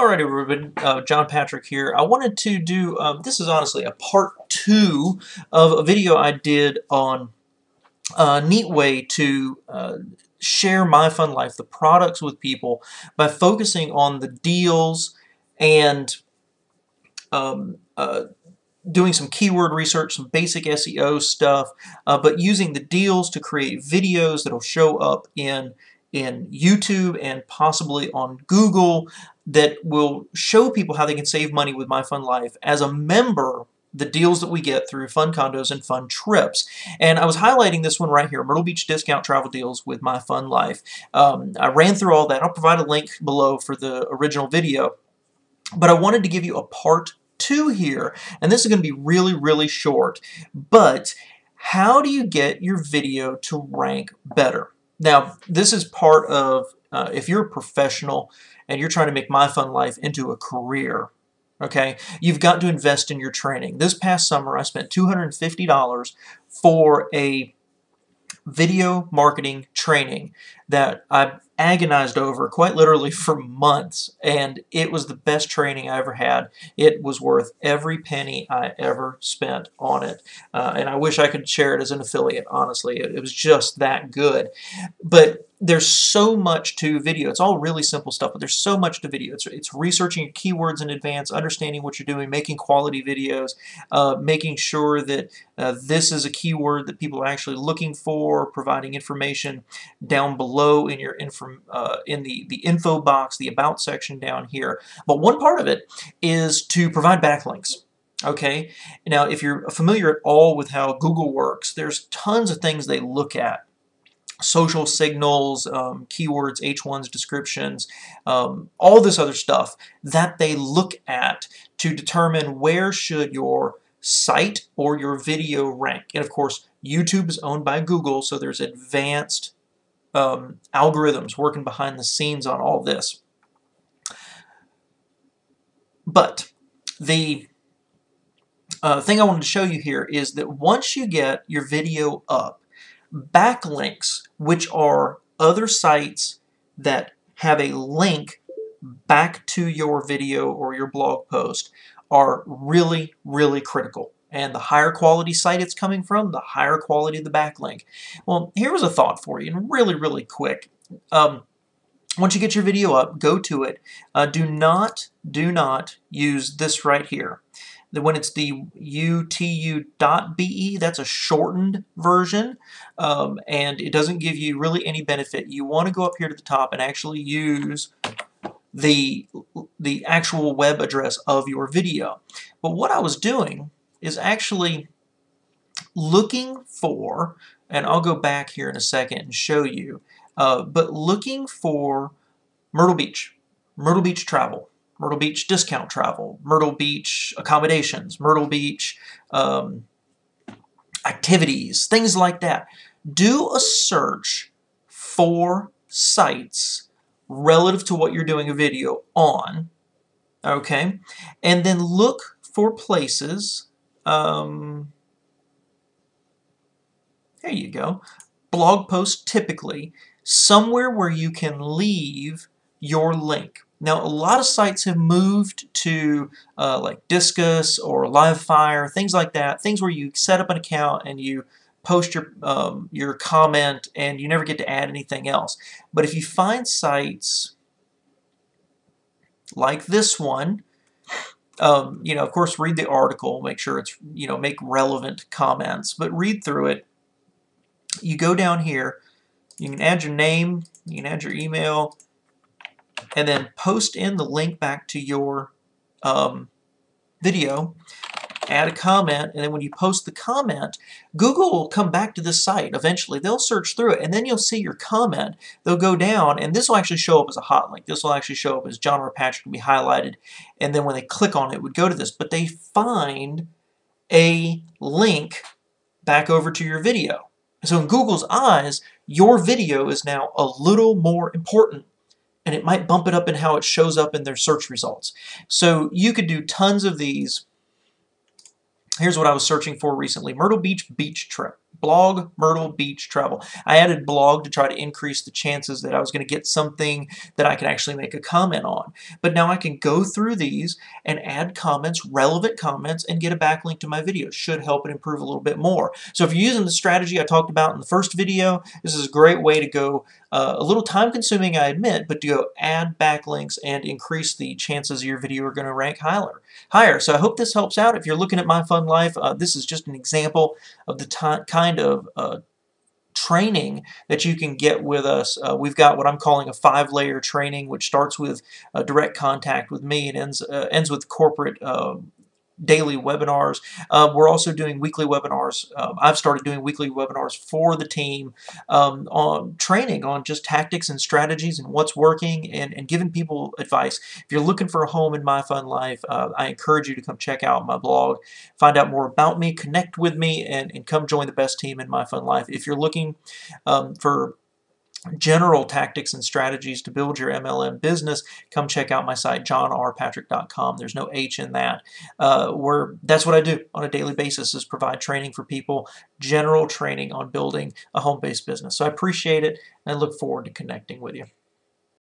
Alright everybody, uh, John Patrick here. I wanted to do, um, this is honestly a part two of a video I did on a neat way to uh, share my fun life, the products with people by focusing on the deals and um, uh, doing some keyword research, some basic SEO stuff, uh, but using the deals to create videos that'll show up in in YouTube and possibly on Google that will show people how they can save money with My Fun Life as a member the deals that we get through fun condos and fun trips. And I was highlighting this one right here, Myrtle Beach discount travel deals with My Fun Life. Um, I ran through all that. I'll provide a link below for the original video. But I wanted to give you a part two here, and this is going to be really, really short. But how do you get your video to rank better? Now, this is part of, uh, if you're a professional and you're trying to make My Fun Life into a career, okay, you've got to invest in your training. This past summer, I spent $250 for a video marketing training that I agonized over quite literally for months and it was the best training I ever had. It was worth every penny I ever spent on it uh, and I wish I could share it as an affiliate honestly. It, it was just that good. But there's so much to video. It's all really simple stuff, but there's so much to video. It's, it's researching your keywords in advance, understanding what you're doing, making quality videos, uh, making sure that uh, this is a keyword that people are actually looking for, providing information down below in your uh, in the, the info box, the about section down here. But one part of it is to provide backlinks. Okay, now if you're familiar at all with how Google works, there's tons of things they look at social signals, um, keywords, H1s, descriptions, um, all this other stuff that they look at to determine where should your site or your video rank. And of course, YouTube is owned by Google, so there's advanced um, algorithms working behind the scenes on all this. But the uh, thing I wanted to show you here is that once you get your video up, backlinks, which are other sites that have a link back to your video or your blog post, are really, really critical. And the higher quality site it's coming from, the higher quality the backlink. Well, here was a thought for you, and really, really quick. Um, once you get your video up, go to it. Uh, do not, do not use this right here when it's the youtu.be, that's a shortened version, um, and it doesn't give you really any benefit. You want to go up here to the top and actually use the, the actual web address of your video. But what I was doing is actually looking for, and I'll go back here in a second and show you, uh, but looking for Myrtle Beach, Myrtle Beach Travel. Myrtle Beach discount travel, Myrtle Beach accommodations, Myrtle Beach um, activities, things like that. Do a search for sites relative to what you're doing a video on, okay? And then look for places, um, there you go, blog post typically, somewhere where you can leave your link. Now, a lot of sites have moved to uh, like Disqus or Livefyre, things like that, things where you set up an account and you post your, um, your comment and you never get to add anything else. But if you find sites like this one, um, you know, of course, read the article, make sure it's, you know, make relevant comments, but read through it. You go down here, you can add your name, you can add your email, and then post in the link back to your um, video, add a comment, and then when you post the comment, Google will come back to this site eventually. They'll search through it, and then you'll see your comment. They'll go down, and this will actually show up as a hot link. This will actually show up as John or Patrick will be highlighted, and then when they click on it, it would go to this. But they find a link back over to your video. So in Google's eyes, your video is now a little more important and it might bump it up in how it shows up in their search results. So you could do tons of these. Here's what I was searching for recently, Myrtle Beach beach trip. Blog Myrtle Beach travel. I added blog to try to increase the chances that I was going to get something that I could actually make a comment on. But now I can go through these and add comments, relevant comments, and get a backlink to my video. Should help it improve a little bit more. So if you're using the strategy I talked about in the first video, this is a great way to go uh, a little time consuming, I admit, but to go add backlinks and increase the chances your video are going to rank higher. higher. So I hope this helps out. If you're looking at My Fun Life, uh, this is just an example of the kind of uh, training that you can get with us. Uh, we've got what I'm calling a five-layer training, which starts with uh, direct contact with me and ends uh, ends with corporate uh, daily webinars. Uh, we're also doing weekly webinars. Um, I've started doing weekly webinars for the team um, on training on just tactics and strategies and what's working and, and giving people advice. If you're looking for a home in My Fun Life, uh, I encourage you to come check out my blog, find out more about me, connect with me, and, and come join the best team in My Fun Life. If you're looking um, for general tactics and strategies to build your MLM business, come check out my site, johnrpatrick.com. There's no H in that. Uh, where that's what I do on a daily basis is provide training for people, general training on building a home-based business. So I appreciate it and look forward to connecting with you.